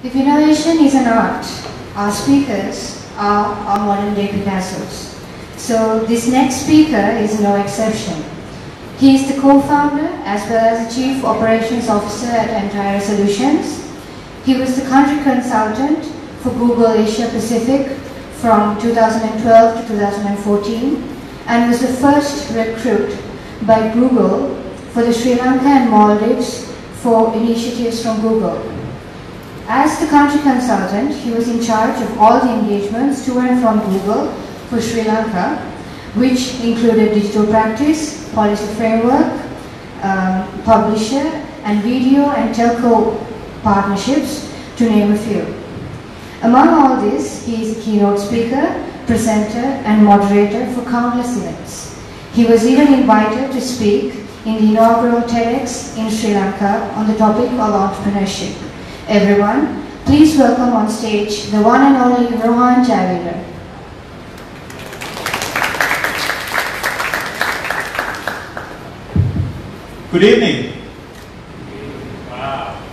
If innovation is an art, our speakers are our modern day Picassos. So this next speaker is no exception. He is the co-founder as well as the chief operations officer at Antyra Solutions. He was the country consultant for Google Asia Pacific from 2012 to 2014 and was the first recruit by Google for the Sri Lanka and Maldives for initiatives from Google. As the country consultant, he was in charge of all the engagements to and from Google for Sri Lanka, which included digital practice, policy framework, um, publisher, and video and telco partnerships, to name a few. Among all this, he is a keynote speaker, presenter, and moderator for countless events. He was even invited to speak in the inaugural TEDx in Sri Lanka on the topic of entrepreneurship. Everyone, please welcome on stage the one and only Rohan Jayaweera. Good evening. Wow.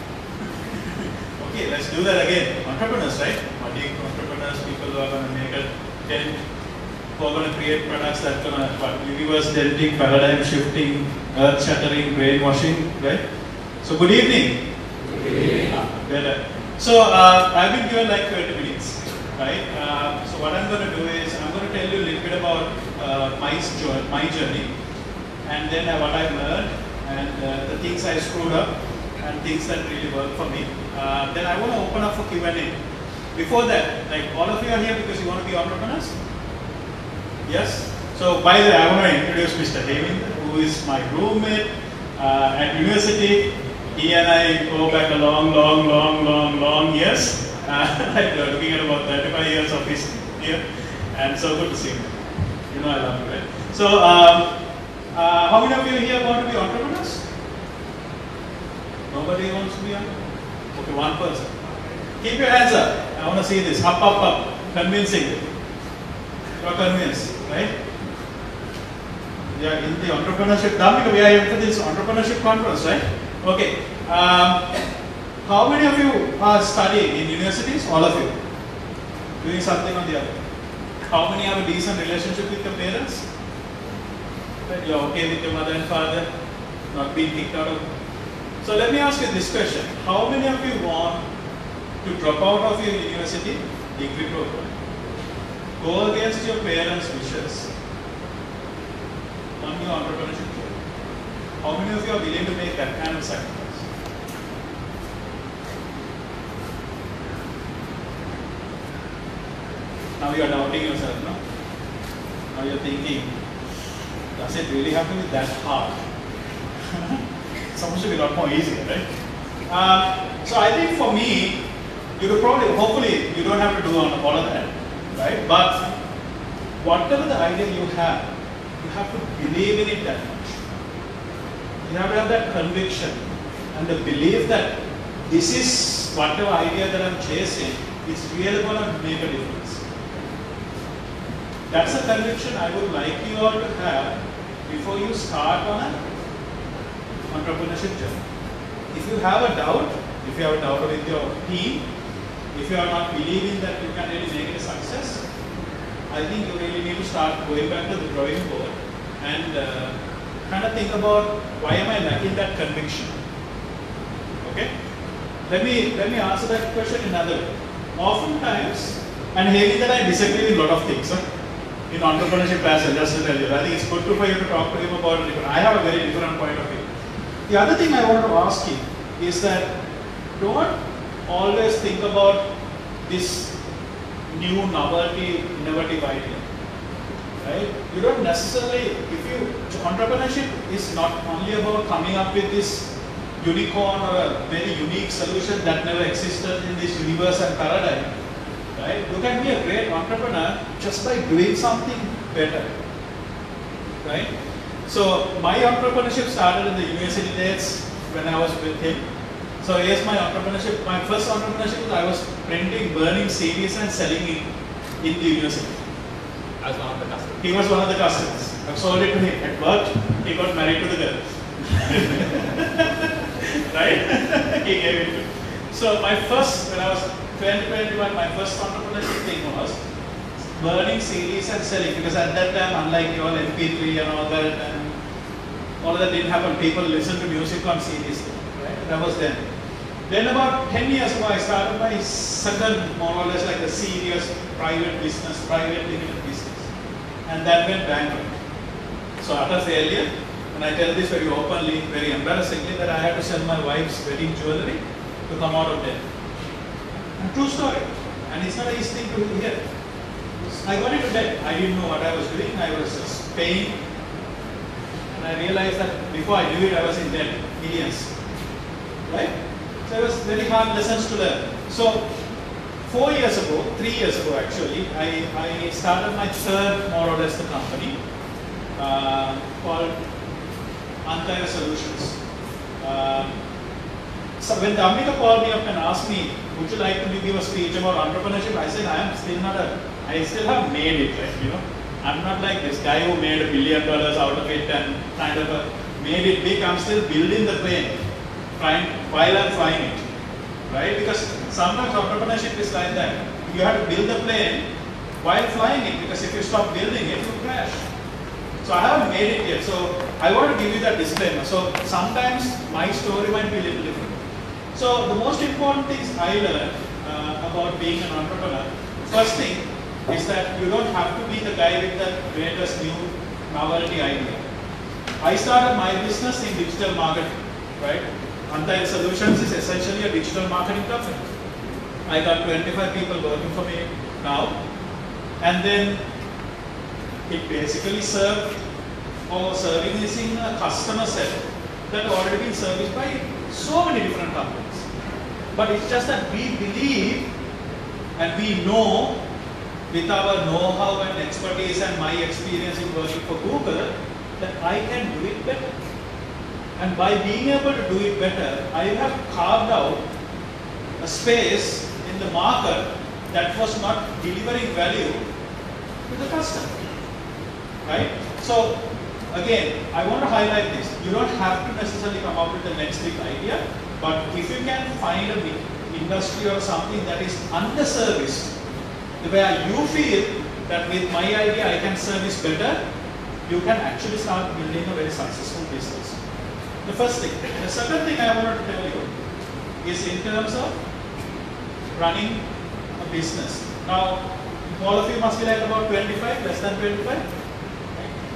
okay, let's do that again. Entrepreneurs, right? Money entrepreneurs, people who are going to make a dent, who are going to create products that are going to universe denting, paradigm shifting, earth shattering, brainwashing, right? So, good evening. Good evening. Better. So, uh, I've been given like 30 minutes, right? Uh, so, what I'm going to do is I'm going to tell you a little bit about uh, my, my journey and then uh, what I've learned and uh, the things I screwed up and things that really worked for me. Uh, then I want to open up for Q&A. Before that, like all of you are here because you want to be entrepreneurs? Yes? So by the way, I want to introduce Mr. David, who is my roommate at university. He and I go back a long, long, long, long, long years. Uh, looking at about 35 years of history here. And so good to see you. You know I love you, right? So um, uh, how many of you here want to be entrepreneurs? Nobody wants to be entrepreneurs? Okay, one person. Keep your hands up. I want to see this. Up, up, up. Convincing. You are convinced, right? Yeah, in the entrepreneurship, Dhamika, we are here for this entrepreneurship conference, right? Okay. Um, how many of you are studying in universities? All of you. Doing something on the other. How many have a decent relationship with your parents? that you're okay with your mother and father not being kicked out of. So let me ask you this question. How many of you want to drop out of your university degree program? Go against your parents' wishes on your entrepreneurship. How many of you are willing to make that kind of sacrifice? Now you are doubting yourself, no? Now you're thinking, does it really have to be that hard? it's supposed to be a lot more easier, right? Uh, so I think for me, you could probably, hopefully, you don't have to do all of that, right? But whatever the idea you have, you have to believe in it that much. You have to have that conviction and the belief that this is whatever idea that I'm chasing is really going to make a difference. That's a conviction I would like you all to have before you start on an entrepreneurship journey. If you have a doubt, if you have a doubt with your team, if you are not believing that you can really make it a success, I think you really need to start going back to the drawing board and uh, kind of think about why am I lacking that conviction? Okay? Let me let me answer that question another way. Oftentimes, and maybe that I disagree with a lot of things. Huh? in entrepreneurship as well, just tell you. I think it's good for you to talk to him about it. I have a very different point of view. The other thing I want to ask him is that don't always think about this new novelty, innovative idea. Right? You don't necessarily, if you, entrepreneurship is not only about coming up with this unicorn or a very unique solution that never existed in this universe and paradigm right? You can be a great entrepreneur just by doing something better, right? So my entrepreneurship started in the university days when I was with him. So here's my entrepreneurship. My first entrepreneurship was I was printing, burning CDs and selling it in the university. As one of the customers. He was one of the customers. I sold it to him. It worked. He got married to the girl. right? he gave it to So my first, when I was 20, 21, my first entrepreneurship thing was burning CDs and selling because at that time, unlike your MP3 and all that, and all of that didn't happen. People listened to music on CDs, right? That was then. Then about 10 years ago, I started my second, more or less like a serious private business, private limited. And that went bankrupt. So utter failure. And I tell this very openly, very embarrassingly, that I had to sell my wife's wedding jewelry to come out of debt. True story. And it's not an easy thing to hear. I got into debt. I didn't know what I was doing. I was just paying. And I realized that before I knew it, I was in debt, millions. Right? So it was very hard lessons to learn. So four years ago, three years ago actually, I, I started my third, more or less, the company uh, called Antyra Solutions. Uh, so when Damika called me up and asked me, would you like to give a speech about entrepreneurship? I said, I am still not a, I still have made it, right? You know, I'm not like this guy who made a billion dollars out of it and kind of a, made it big. I'm still building the plane, trying, while I'm flying it, right? Because sometimes entrepreneurship is like that. You have to build the plane while flying it because if you stop building it, it will crash. So I haven't made it yet. So I want to give you that disclaimer. So sometimes my story might be a little different. So the most important things I learned uh, about being an entrepreneur, first thing is that you don't have to be the guy with the greatest new novelty idea. I started my business in digital marketing, right? Antyra Solutions is essentially a digital marketing company. I got 25 people working for me now. And then it basically served or serving is in a customer set that already been serviced by so many different companies. But it's just that we believe and we know with our know-how and expertise and my experience in working for Google that I can do it better. And by being able to do it better, I have carved out a space in the marker that was not delivering value to the customer. Right? So again, I want to highlight this. You don't have to necessarily come up with the next big idea, but if you can find a big industry or something that is underserviced, where you feel that with my idea I can service better, you can actually start building a very successful business. The first thing. The second thing I want to tell you is in terms of running a business. Now, all of you must be like about 25, less than 25.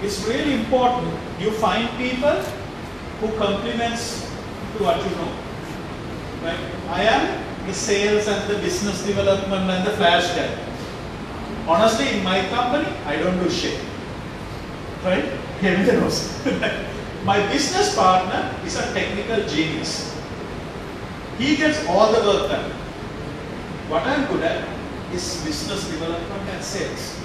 It's really important you find people who complements to what you know. Right? I am the sales and the business development and the flash guy. Honestly, in my company, I don't do shit. Right? Everyone knows. my business partner is a technical genius. He gets all the work done. What I'm good at is business development and sales.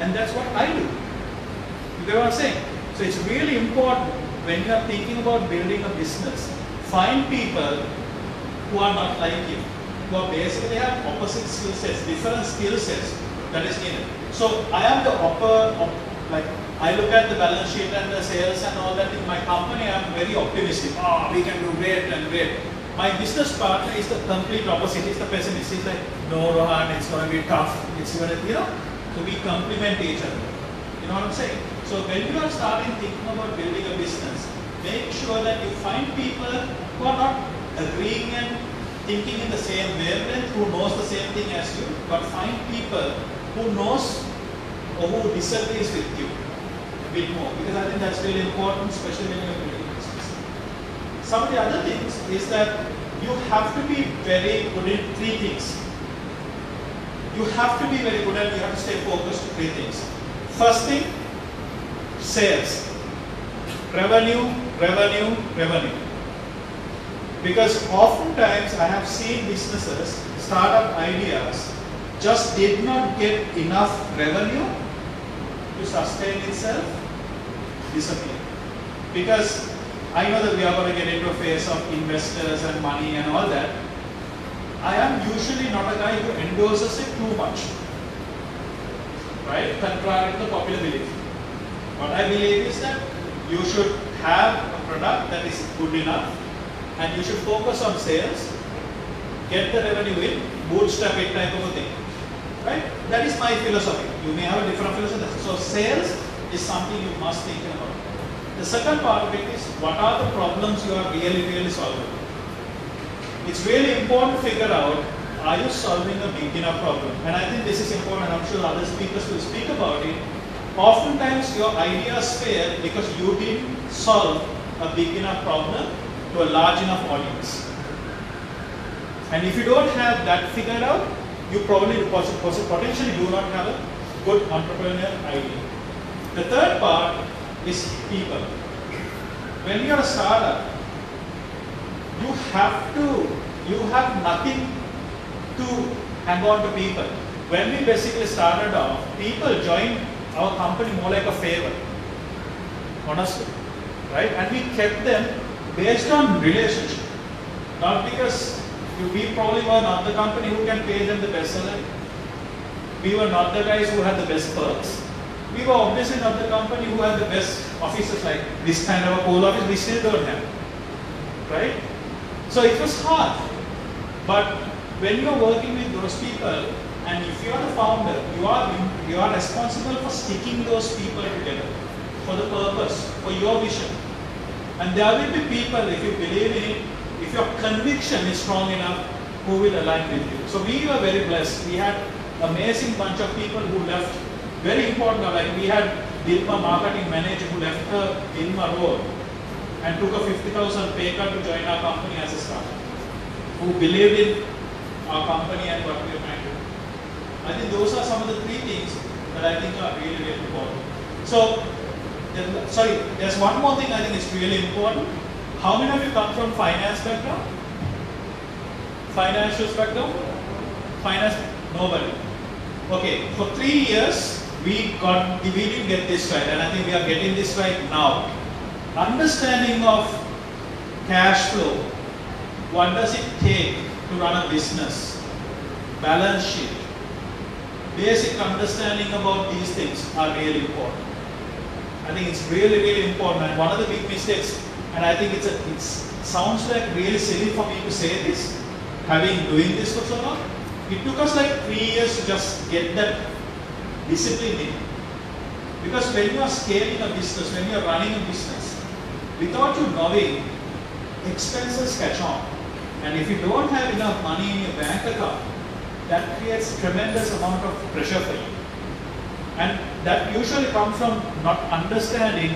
And that's what I do. You get what I'm saying? So it's really important when you are thinking about building a business, find people who are not like you, who are basically have opposite skill sets, different skill sets that is needed. So I am the upper, op, like I look at the balance sheet and the sales and all that in my company, I'm very optimistic. Oh, we can do great and great. My business partner is the complete opposite. He's the pessimist. He's like, no, Rohan, it's going to be tough. It's going to, you know, so we complement each other. You know what I'm saying? So when you are starting thinking about building a business, make sure that you find people who are not agreeing and thinking in the same wavelength, who knows the same thing as you, but find people who knows or who disagrees with you a bit more, because I think that's really important, especially when you're. Some of the other things is that you have to be very good in three things. You have to be very good and you have to stay focused to three things. First thing, sales. Revenue, revenue, revenue. Because oftentimes I have seen businesses, startup ideas, just did not get enough revenue to sustain itself, disappear. Because I know that we are going to get into a phase of investors and money and all that. I am usually not a guy who endorses it too much. Right? Contrary to the popular belief. What I believe is that you should have a product that is good enough and you should focus on sales get the revenue in, bootstrap it type of a thing. Right? That is my philosophy. You may have a different philosophy. So sales is something you must think about. The second part of it is what are the problems you are really, really solving? It's really important to figure out are you solving a big enough problem? And I think this is important, I'm sure other speakers will speak about it. Oftentimes your ideas fail because you didn't solve a big enough problem to a large enough audience. And if you don't have that figured out, you probably potentially do not have a good entrepreneurial idea. The third part is people. When you are a startup, you have to, you have nothing to hang on to people. When we basically started off, people joined our company more like a favor, honestly, right? And we kept them based on relationship, not because we probably were not the company who can pay them the best salary. We were not the guys who had the best perks. We were obviously not the company who had the best offices like this kind of a cool office. We still don't have, right? So it was hard, but when you are working with those people, and if you are the founder, you are you are responsible for sticking those people together for the purpose, for your vision. And there will be people, if you believe in it, if your conviction is strong enough, who will align with you. So we were very blessed. We had amazing bunch of people who left very important. Like we had Dilma marketing manager who left her Dilma role and took a 50,000 pay cut to join our company as a staff. Who believed in our company and what we are trying to do. I think those are some of the three things that I think are really, really important. So, sorry, there's one more thing I think is really important. How many of you come from finance background? Financial background? Finance? Nobody. Okay, for three years, we got, we didn't get this right, and I think we are getting this right now. Understanding of cash flow, what does it take to run a business, balance sheet, basic understanding about these things are really important. I think it's really, really important. And one of the big mistakes, and I think it's a, it sounds like really silly for me to say this, having doing this for so long. It took us like three years to just get that discipline in. Because when you are scaling a business, when you are running a business, without you knowing, expenses catch on. And if you don't have enough money in your bank account, that creates tremendous amount of pressure for you. And that usually comes from not understanding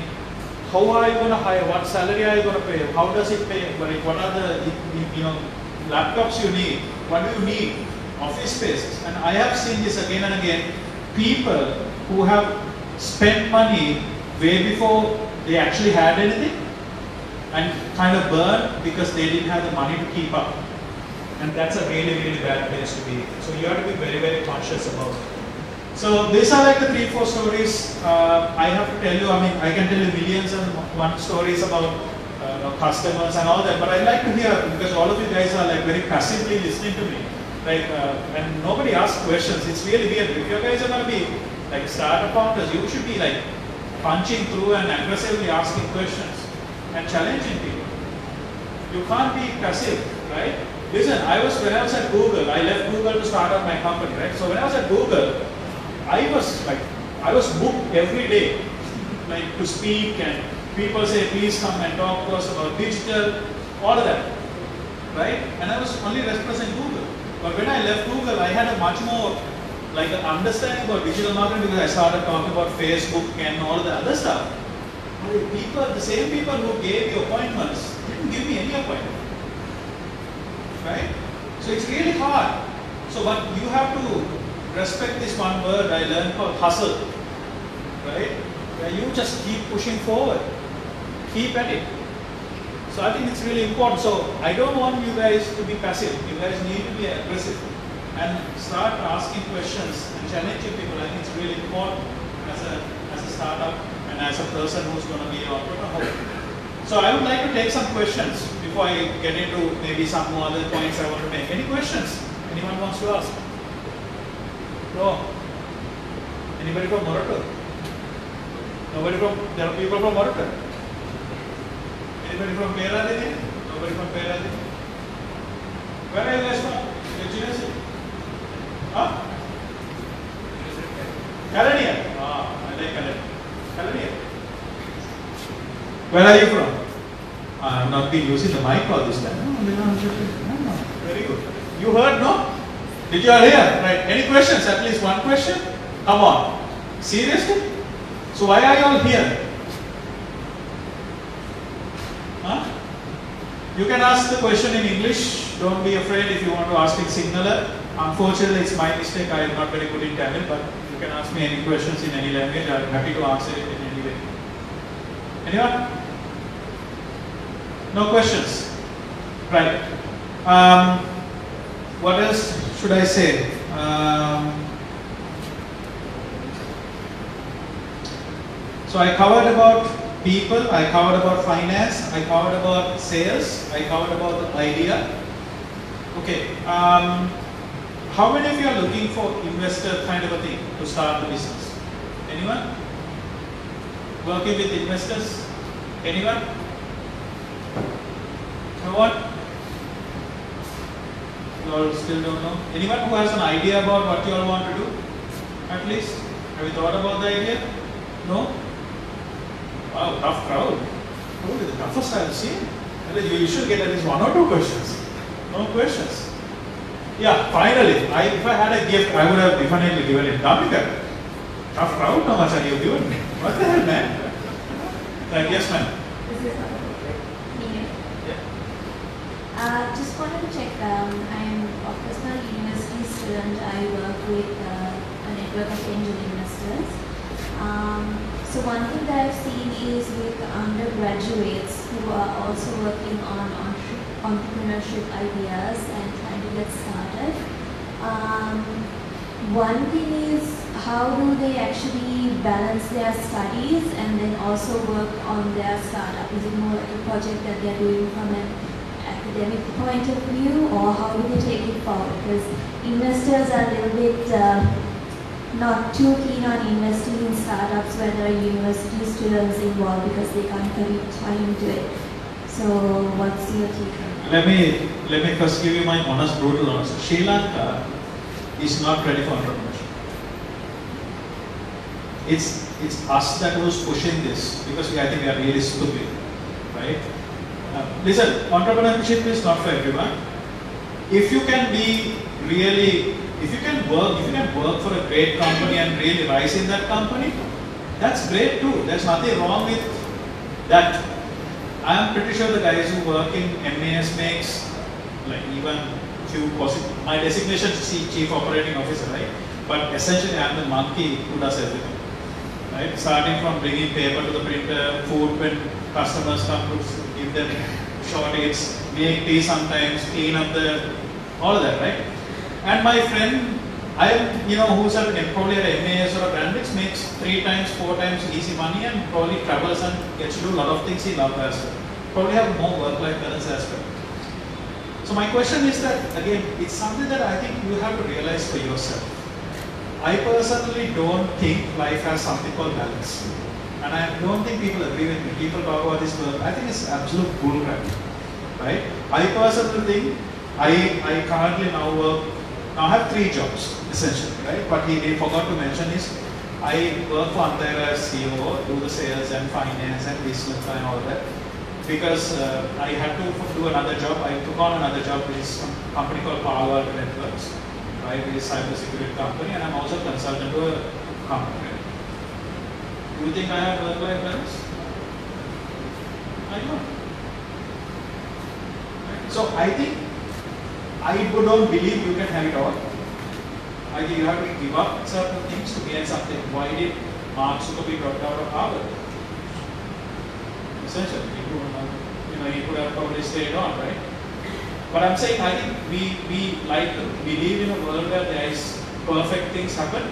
how are you going to hire, what salary are you going to pay, how does it pay, like what are the you know laptops you need, what do you need, office spaces. And I have seen this again and again, people who have spent money way before they actually had anything and kind of burned because they didn't have the money to keep up. And that's a really, really bad place to be. So you have to be very, very conscious about it. So these are like the three, four stories uh, I have to tell you. I mean, I can tell you millions and one stories about uh, customers and all that, but I'd like to hear because all of you guys are like very passively listening to me. Like, uh, and nobody asks questions. It's really weird. If you guys are to be like startup founders, you should be like punching through and aggressively asking questions and challenging people. You can't be passive, right? Listen, I was when I was at Google, I left Google to start up my company, right? So when I was at Google, I was like, I was booked every day, like to speak and people say, please come and talk to us about digital, all of that, right? And I was only representing Google. But when I left Google, I had a much more like an understanding about digital marketing because I started talking about Facebook and all the other stuff. But people, the same people who gave you appointments didn't give me any appointment right? So it's really hard. So but you have to respect this one word I learned called hustle, right? Where you just keep pushing forward, keep at it. So I think it's really important. So I don't want you guys to be passive. You guys need to be aggressive and start asking questions and challenging people. I think it's really important as a as a startup and as a person who's going to be an entrepreneur. So I would like to take some questions before I get into maybe some more other points I want to make. Any questions? Anyone wants to ask? No. Anybody from Moratuwa? Nobody from, there are people from Moratuwa? Anybody from Paradise? Nobody from Paradise? Where are you guys from? Your university? Huh? Kelaniya. Ah, I like Kelaniya. Kelaniya. Where are you from? Ah, I'm not been using the mic all this time. No, no, Very good. You heard, no? Did you all hear? Right. Any questions? At least one question? Come on. Seriously? So why are you all here? You can ask the question in English. Don't be afraid if you want to ask in Sinhala. Unfortunately, it's my mistake. I am not very good in Tamil, but you can ask me any questions in any language. I'm happy to answer it in any way. Anyone? No questions? Right. Um, what else should I say? Um, so I covered about people, I covered about finance, I covered about sales, I covered about the idea. Okay. Um, how many of you are looking for investor kind of a thing to start the business? Anyone? Working with investors? Anyone? No one? You all still don't know? Anyone who has an idea about what you all want to do? At least? Have you thought about the idea? No? Wow, tough crowd. Probably the toughest I've seen. And then you should get at least one or two questions. No questions. Yeah, finally, I, if I had a gift, I would have definitely given it. Damika, tough crowd, how much are you giving me? What the hell, man? Like, yes, ma'am. This is me. Yeah. Uh, just wanted to check. Um, I'm a personal university student. I work with uh, a network of angel investors. Um, so one thing that I've seen is with undergraduates who are also working on entrepreneurship ideas and trying to get started. Um, one thing is how do they actually balance their studies and then also work on their startup? Is it more like a project that they're doing from an academic point of view or how do they take it forward? Because investors are a little bit uh, not too keen on investing in startups where there are university students involved because they can't commit time to it. So what's your take? Let me let me first give you my honest, brutal answer. Sri Lanka is not ready for entrepreneurship. It's it's us that was pushing this because we, I think we are really stupid, right? Uh, listen, entrepreneurship is not for everyone. If you can be really, if you can work, if you can work for a great company and really rise in that company, that's great too. There's nothing wrong with that. I'm pretty sure the guys who work in MAS makes like even few. My designation is chief chief operating officer, right? But essentially, I'm the monkey who does everything, right? Starting from bringing paper to the printer, food when customers come to give them shortages, make tea sometimes, clean up the all of that, right? And my friend, I am, you know, who's at probably at MAS or a Brandix makes three times, four times easy money and probably travels and gets to do a lot of things he loves as well. Probably have more work-life balance as well. So my question is that again, it's something that I think you have to realize for yourself. I personally don't think life has something called balance. And I don't think people agree with me. People talk about this work. I think it's absolute bullcrap. Right? I personally think I, I currently now work now I have three jobs essentially, right? What he forgot to mention is I work for Antyra as CEO, do the sales and finance and business and all that. Because uh, I had to do another job, I took on another job which is a company called Palo Alto Networks, right? Which is a cybersecurity company and I'm also a consultant to a company. Do you think I have work-life balance? I don't. So I think I don't believe you can have it all. I think you have to give up certain things to get something. Why did Mark Zuckerberg dropped out of Harvard? Essentially, he could, have, you know, he could have probably stayed on, right? But I'm saying I think we, we like to believe in a world where there is perfect things happen,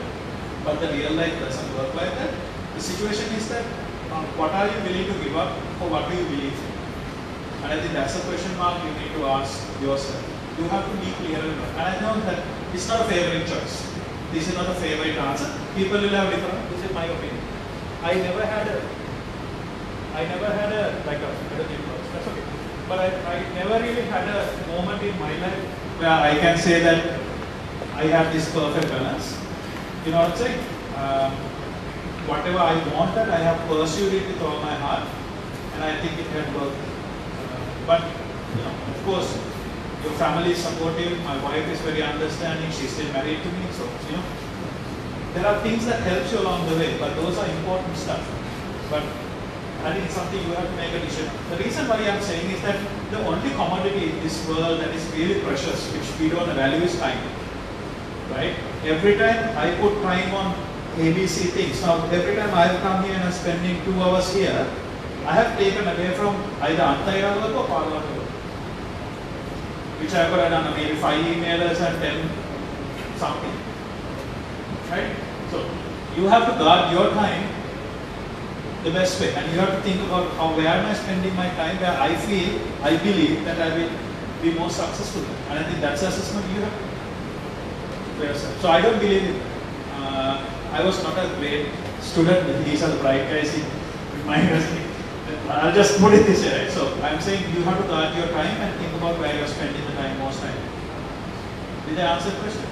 but the real life doesn't work like that. The situation is that um, what are you willing to give up for what do you believe in? And I think that's a question mark you need to ask yourself. You have to be clear enough. And I know that it's not a favorite choice. This is not a favorite answer. People will have different. This is my opinion. I never had a. I never had a like a, don't think. That's okay. But I, I never really had a moment in my life where I can say that I have this perfect balance. You know what I'm saying? Um, whatever I wanted, I have pursued it with all my heart, and I think it can work. Uh, but you know, of course, your family is supportive. My wife is very understanding. She's still married to me, so you know, there are things that helps you along the way. But those are important stuff. But I think it's something you have to make a decision. The reason why I'm saying is that the only commodity in this world that is really precious, which we don't value, is time. Right? Every time I put time on ABC things, now every time I have come here and I'm spending two hours here, I have taken away from either Antyra work or work. Which I could have done maybe five emailers and ten something. Right? So you have to guard your time the best way. And you have to think about how where am I spending my time where I feel, I believe that I will be more successful. And I think that's the assessment you have yourself. So I don't believe in uh, I was not a great student, these are the bright guys in my university. I'll just put it this way, right? So I'm saying you have to guard your time and think about where you're spending the time most time. Did I answer the question?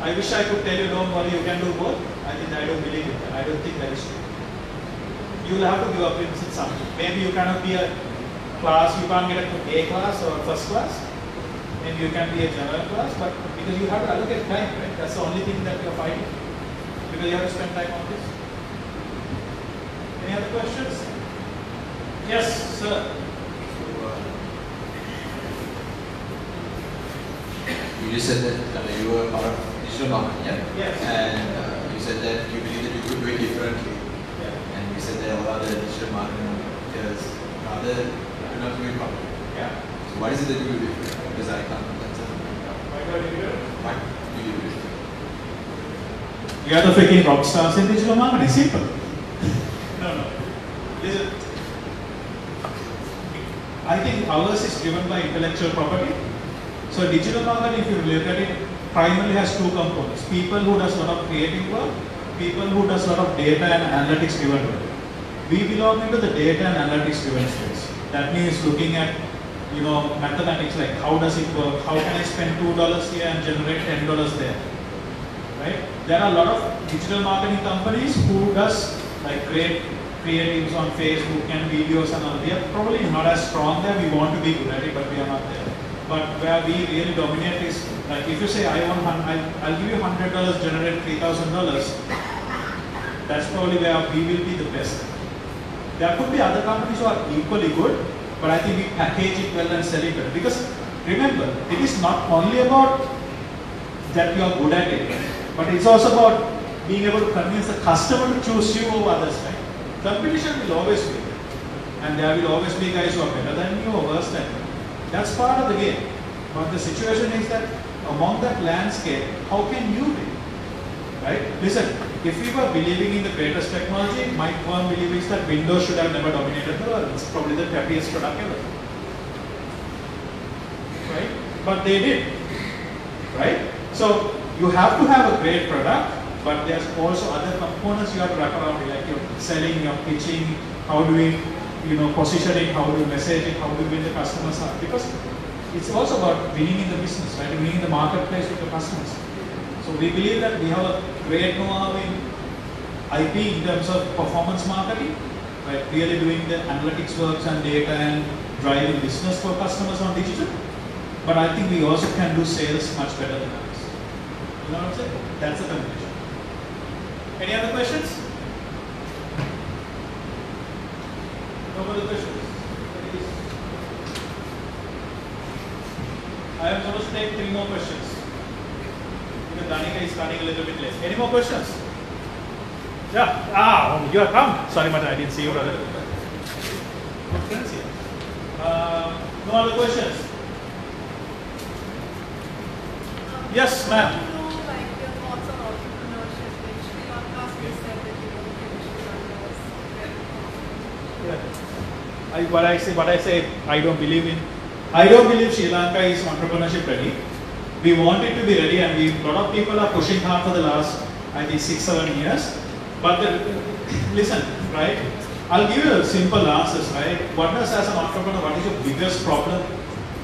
I wish I could tell you don't worry, you can do both. I think I don't believe it. I don't think that is true you will have to give up in something. Maybe you cannot be a class, you can't get a A class or first class. Maybe you can be a general class, but because you have to allocate time, right? That's the only thing that you're fighting. Because you have to spend time on this. Any other questions? Yes, sir. You just said that uh, you were part of digital marketing, yeah? Yes. And uh, you said that you believe that you could do it differently. Yeah. And you said there are other digital marketing peers rather you're not doing marketing. Yeah. So why is it that you do it different? Because I can't understand. Why do I do it? Why do you do it different? You are the freaking rock stars in digital marketing. Simple. no, no. Listen. Ours is driven by intellectual property. So digital marketing, if you look at it, primarily has two components. People who does a lot of creative work, people who does a lot of data and analytics driven work. We belong into the data and analytics driven space. That means looking at you know mathematics like how does it work, how can I spend two dollars here and generate ten dollars there. Right? There are a lot of digital marketing companies who does like create creatives on Facebook and videos and all. We are probably not as strong there. We want to be good at it, but we are not there. But where we really dominate is like if you say I want I'll, I'll give you hundred dollars, generate three thousand dollars. That's probably where we will be the best. There could be other companies who are equally good, but I think we package it well and sell it well. Because remember, it is not only about that you are good at it, but it's also about being able to convince the customer to choose you over others, right? Competition will always be there. And there will always be guys who are better than you or worse than you. That's part of the game. But the situation is that among that landscape, how can you win? Right? Listen, if we were believing in the greatest technology, my firm belief is that Windows should have never dominated the world. It's probably the happiest product ever. Right? But they did. Right? So you have to have a great product, but there's also other components you have to wrap around it, like your selling, your pitching, how do we, you know, positioning, how do we message it, how do we win the customers up? Because it's also about winning in the business, right? Winning in the marketplace with the customers. So we believe that we have a great know-how in IP in terms of performance marketing, right? Really doing the analytics works and data and driving business for customers on digital. But I think we also can do sales much better than others. You know what I'm saying? That's the conclusion. Any other questions? No other questions? I am supposed to take three more questions. Because Danika is starting a little bit late. Any more questions? Yeah. Ah, oh, you are come. Sorry, but I didn't see you, brother. Uh, no other questions? Yes, ma'am. I, what I say, what I say, I don't believe in. I don't believe Sri Lanka is entrepreneurship ready. We want it to be ready, and we a lot of people are pushing hard for the last, I think, six, seven years. But uh, the, listen, right? I'll give you a simple answer, right? What does as an entrepreneur, what is your biggest problem?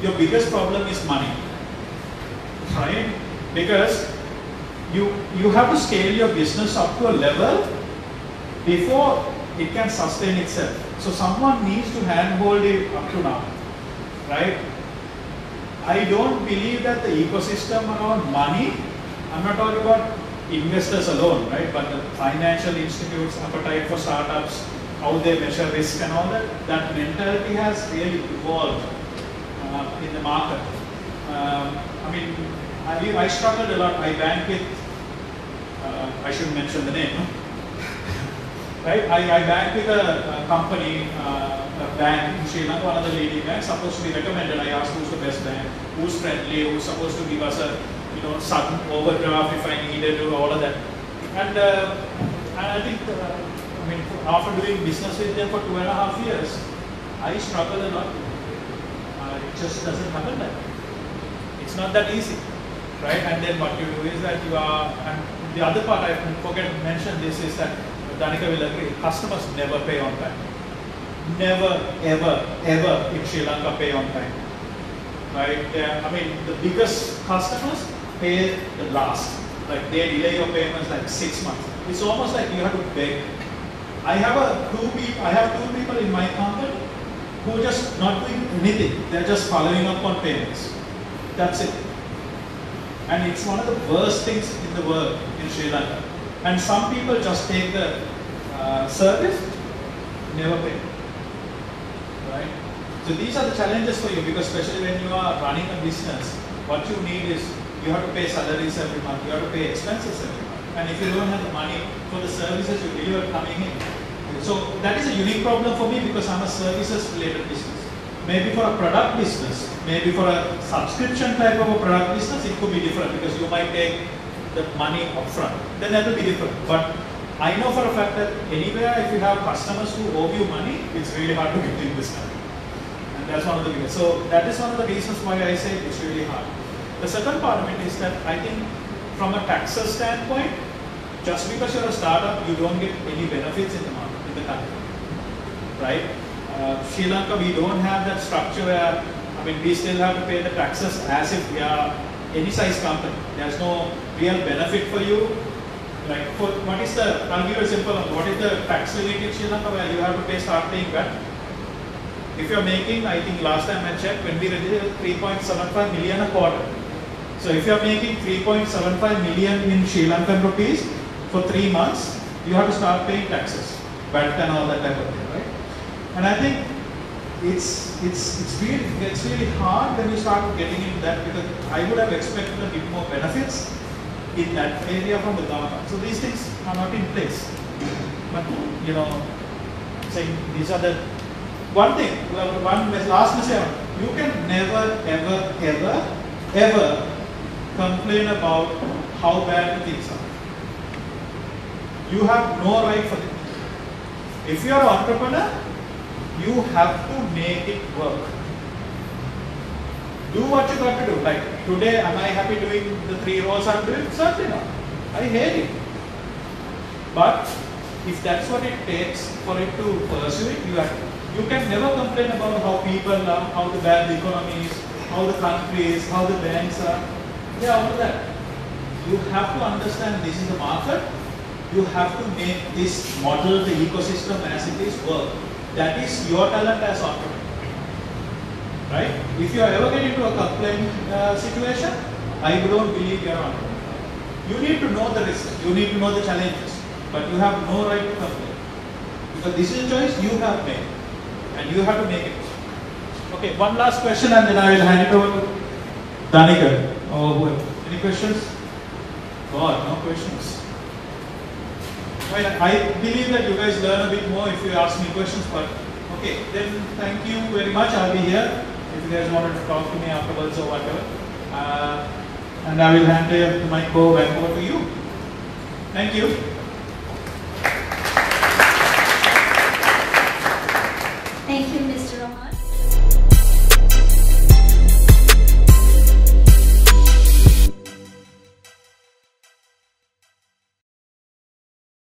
Your biggest problem is money, right? Because you, you have to scale your business up to a level before it can sustain itself. So someone needs to handhold it up to now, right? I don't believe that the ecosystem around money, I'm not talking about investors alone, right? But the financial institutes, appetite for startups, how they measure risk and all that, that mentality has really evolved uh, in the market. Um, I mean, I, I struggled a lot. I bank with, uh, I shouldn't mention the name? Right? I, I bank with a, a company, uh, a bank in Sri Lanka, one of the leading banks, supposed to be recommended. I asked who's the best bank, who's friendly, who's supposed to give us a, you know, sudden overdraft if I needed to, all of that. And, uh, and I think, uh, I mean, after doing business with them for two and a half years, I struggle a lot. Uh, it just doesn't happen that. It's not that easy, right? And then what you do is that you are, and the other part I forget to mention this is that Danica will agree, customers never pay on time. Never, ever, ever in Sri Lanka pay on time. Right? I mean, the biggest customers pay the last. Like they delay your payments like six months. It's almost like you have to beg. I have a two people. I have two people in my company who are just not doing anything. They're just following up on payments. That's it. And it's one of the worst things in the world in Sri Lanka. And some people just take the uh, service, never pay. Right? So these are the challenges for you because especially when you are running a business, what you need is you have to pay salaries every month, you have to pay expenses every month. And if you don't have the money for the services you deliver coming in. So that is a unique problem for me because I'm a services related business. Maybe for a product business, maybe for a subscription type of a product business, it could be different because you might take the money upfront. Then that will be different. But I know for a fact that anywhere if you have customers who owe you money, it's really hard to get in this country. And that's one of the biggest. So that is one of the reasons why I say it's really hard. The second part of it is that I think from a taxes standpoint, just because you're a startup, you don't get any benefits in the market, in the country. Right? Uh, Sri Lanka, we don't have that structure where, I mean, we still have to pay the taxes as if we are any size company. There's no real benefit for you. Like, for, what is the, I'll give you a simple one. What is the tax related Sri Lanka where you have to pay, start paying VAT? If you're making, I think last time I checked, when we registered 3.75 million a quarter. So if you're making 3.75 million in Sri Lankan rupees for three months, you have to start paying taxes, VAT and all that type of thing, right? And I think it's it's it's really it's really hard when you start getting into that because I would have expected a bit more benefits in that area from the government. So these things are not in place. But you know, saying these are the one thing, one last message, you can never, ever, ever, ever complain about how bad things are. You have no right for it. If you are an entrepreneur, you have to make it work. Do what you got to do. Like today, am I happy doing the three roles I'm doing? Certainly not. I hate it. But if that's what it takes for it to pursue it, you have to. You can never complain about how people are, how the bad the economy is, how the country is, how the banks are. Yeah, all of that. You have to understand this is the market. You have to make this model, the ecosystem as it is work. That is your talent as entrepreneur. Right? If you ever get into a complaint uh, situation, I don't believe you are entrepreneur. You need to know the risks, you need to know the challenges, but you have no right to complain. Because this is a choice you have made, and you have to make it. Okay, one last question and then I will hand it over to Danica or whoever. Any questions? God, no questions. Well, I believe that you guys learn a bit more if you ask me questions, but okay, then thank you very much. I'll be here if you guys wanted to talk to me afterwards or whatever. Uh, and I will hand the mic over to you. Thank you. Thank you.